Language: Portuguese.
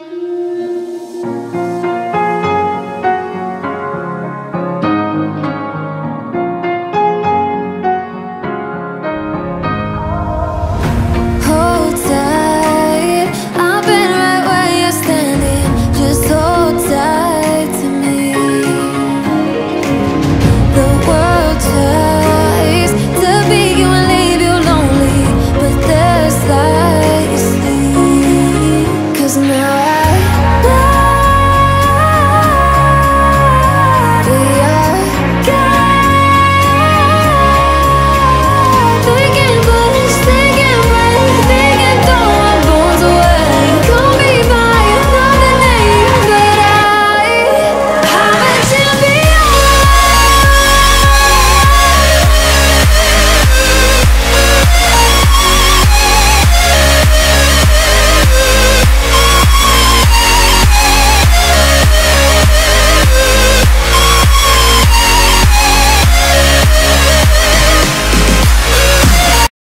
Música